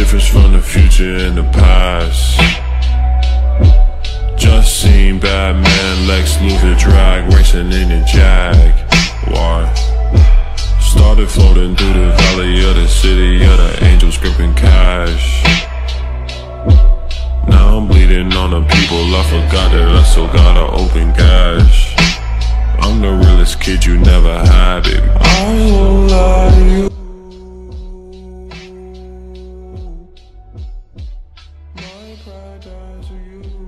difference from the future and the past. Just seen Batman, Lex Luthor, drag racing in a jag. Why? Started floating through the valley of the city of the angels gripping cash. Now I'm bleeding on the people, I forgot that I still got an open gash I'm the realest kid you never had, baby. paradise with you.